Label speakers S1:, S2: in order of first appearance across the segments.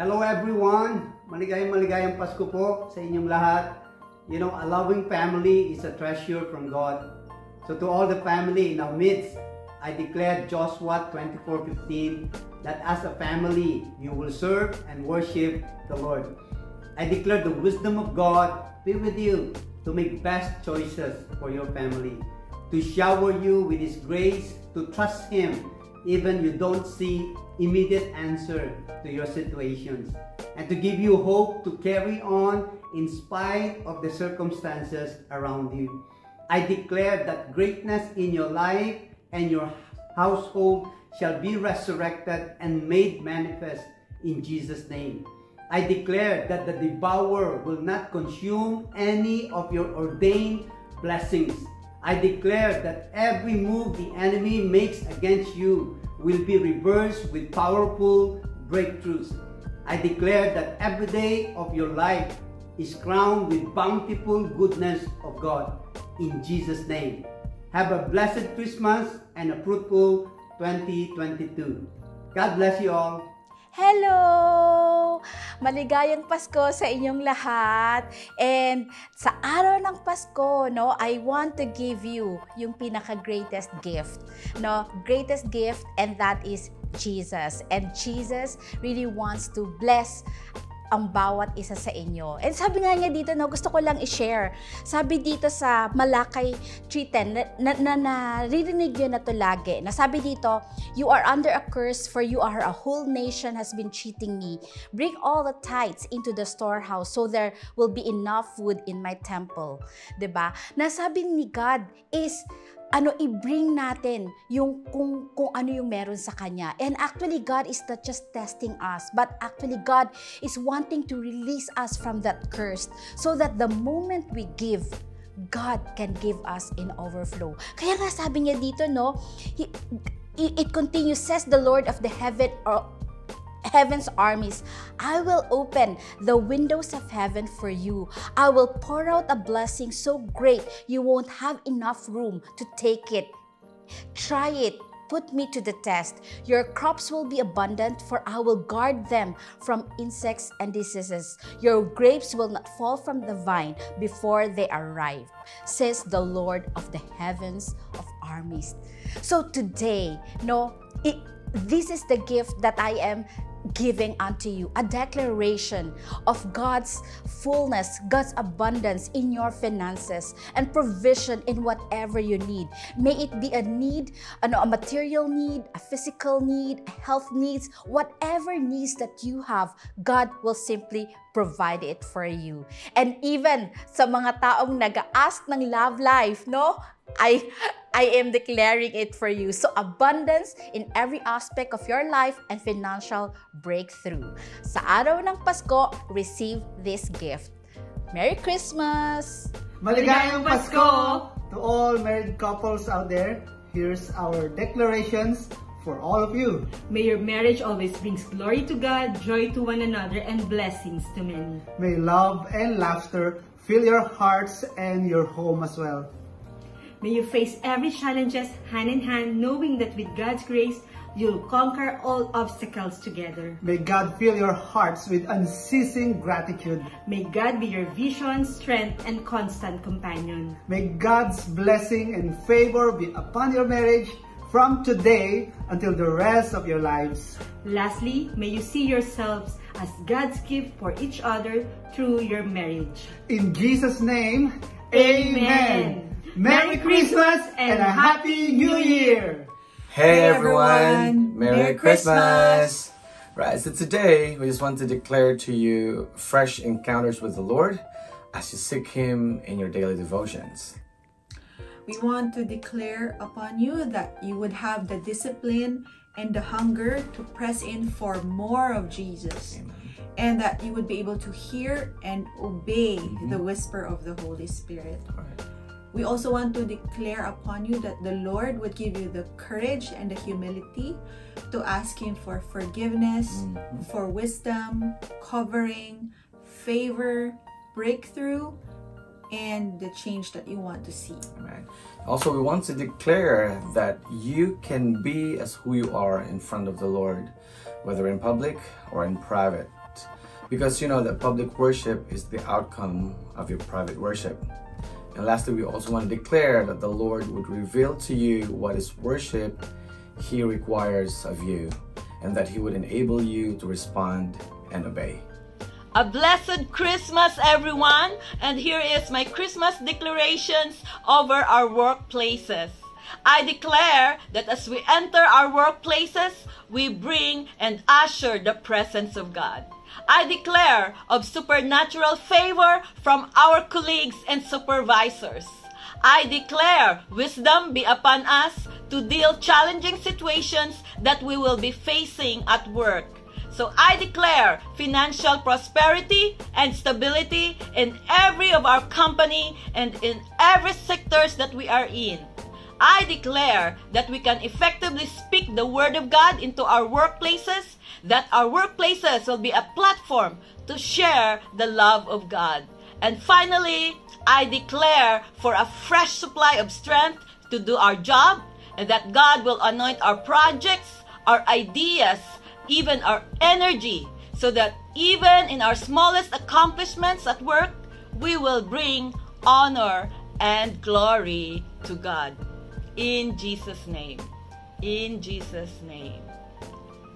S1: Hello everyone! Maligayang maligayang Pasko po sa inyong lahat. You know, a loving family is a treasure from God. So to all the family in our midst, I declare Joshua 24:15 that as a family you will serve and worship the Lord. I declare the wisdom of God be with you to make best choices for your family, to shower you with His grace, to trust Him even you don't see immediate answer to your situations, and to give you hope to carry on in spite of the circumstances around you. I declare that greatness in your life and your household shall be resurrected and made manifest in Jesus' name. I declare that the devourer will not consume any of your ordained blessings. I declare that every move the enemy makes against you will be reversed with powerful breakthroughs. I declare that every day of your life is crowned with bountiful goodness of God. In Jesus' name. Have a blessed Christmas and a fruitful 2022. God bless you all.
S2: Hello! Maligayang Pasko sa inyong lahat. And sa araw ng Pasko, no, I want to give you yung pinaka-greatest gift. No, greatest gift and that is Jesus. And Jesus really wants to bless ang bawat isa sa inyo. And sabi nga niya dito, no, gusto ko lang i-share. Sabi dito sa Malakay 3.10, na, na, na naririnig yun na to lagi, na sabi dito, You are under a curse for you are a whole nation has been cheating me. Bring all the tithes into the storehouse so there will be enough food in my temple. ba? Diba? Nasabi ni God is, ano i-bring natin yung kung kung ano yung meron sa kanya. And actually God is not just testing us, but actually God is wanting to release us from that curse so that the moment we give God can give us in overflow. Kaya nga sabi niya dito no, he, it continues says the Lord of the heaven or heaven's armies. I will open the windows of heaven for you. I will pour out a blessing so great you won't have enough room to take it. Try it. Put me to the test. Your crops will be abundant, for I will guard them from insects and diseases. Your grapes will not fall from the vine before they arrive, says the Lord of the heavens of So today, no, it, this is the gift that I am giving unto you a declaration of God's fullness, God's abundance in your finances and provision in whatever you need. May it be a need, a material need, a physical need, a health needs, whatever needs that you have, God will simply provide it for you. And even sa mga taong nag-ask ng love life, no? I I am declaring it for you. So abundance in every aspect of your life and financial breakthrough. Sa araw ng Pasko, receive this gift. Merry Christmas!
S1: Maligayang Pasko to all married couples out there. Here's our declarations for all of you.
S3: May your marriage always brings glory to God, joy to one another, and blessings to many.
S1: May love and laughter fill your hearts and your home as well.
S3: May you face every challenges hand in hand, knowing that with God's grace, you'll conquer all obstacles together.
S1: May God fill your hearts with unceasing gratitude.
S3: May God be your vision, strength, and constant companion.
S1: May God's blessing and favor be upon your marriage from today until the rest of your lives.
S3: Lastly, may you see yourselves as God's gift for each other through your marriage.
S1: In Jesus' name, Amen. Merry Christmas and a Happy New Year!
S4: Hey, everyone! Merry, Christmas! Right, so today we just want to declare to you fresh encounters with the Lord as you seek Him in your daily devotions.
S5: We want to declare upon you that you would have the discipline and the hunger to press in for more of Jesus.
S4: Amen.
S5: And that you would be able to hear and obey mm-hmm. the whisper of the Holy Spirit.
S4: All right.
S5: We also want to declare upon you that the Lord would give you the courage and the humility to ask Him for forgiveness,
S4: Mhm.
S5: for wisdom, covering, favor, breakthrough, and the change that you want to see.
S4: Also, we want to declare that you can be as who you are in front of the Lord, whether in public or in private. Because you know that public worship is the outcome of your private worship. And lastly, we also want to declare that the Lord would reveal to you what is worship He requires of you, and that He would enable you to respond and obey.
S6: A blessed Christmas, everyone! And here is my Christmas declarations over our workplaces. I declare that as we enter our workplaces, we bring and usher the presence of God. I declare of supernatural favor from our colleagues and supervisors. I declare wisdom be upon us to deal challenging situations that we will be facing at work. So I declare financial prosperity and stability in every of our company and in every sectors that we are in. I declare that we can effectively speak the Word of God into our workplaces, that our workplaces will be a platform to share the love of God. And finally, I declare for a fresh supply of strength to do our job, and that God will anoint our projects, our ideas, even our energy, so that even in our smallest accomplishments at work, we will bring honor and glory to God. In Jesus' name. In Jesus' name.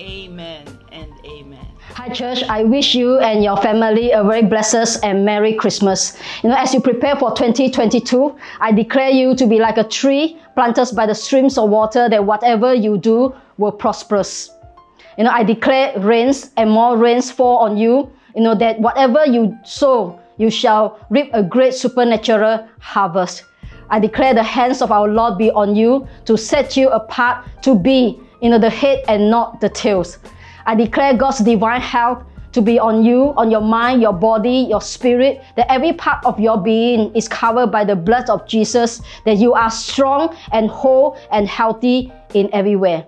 S6: Amen and amen.
S7: Hi, church. I wish you and your family a very blessed and Merry Christmas. You know, as you prepare for 2022, I declare you to be like a tree planted by the streams of water that whatever you do will prosperous. You know, I declare rains and more rains fall on you. You know, that whatever you sow, you shall reap a great supernatural harvest. I declare the hands of our Lord be on you to set you apart to be, you know, the head and not the tails. I declare God's divine health to be on you, on your mind, your body, your spirit, that every part of your being is covered by the blood of Jesus, that you are strong and whole and healthy in everywhere.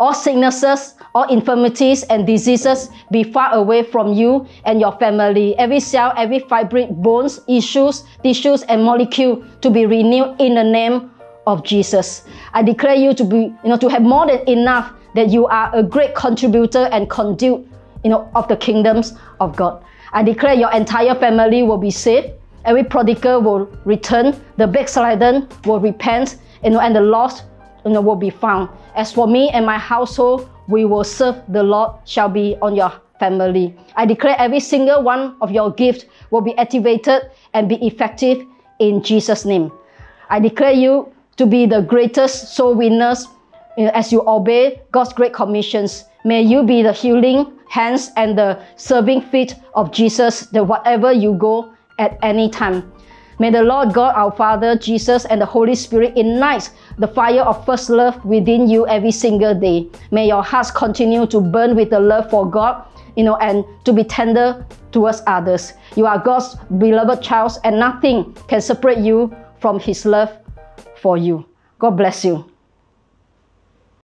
S7: All sicknesses, all infirmities and diseases be far away from you and your family. Every cell, every fibrate, bones, issues, tissues, and molecule to be renewed in the name of Jesus. I declare you to be, you know, to have more than enough that you are a great contributor and conduit, you know, of the kingdoms of God. I declare your entire family will be saved. Every prodigal will return. The backslidden will repent, you know, and the lost you know, will be found. As for me and my household, we will serve the Lord shall be on your family. I declare every single one of your gifts will be activated and be effective in Jesus' name. I declare you to be the greatest soul winners as you obey God's great commissions. May you be the healing hands and the serving feet of Jesus, that whatever you go at any time. May the Lord God, our Father, Jesus, and the Holy Spirit ignite the fire of first love within you every single day. May your hearts continue to burn with the love for God, you know, and to be tender towards others. You are God's beloved child, and nothing can separate you from His love for you. God bless you.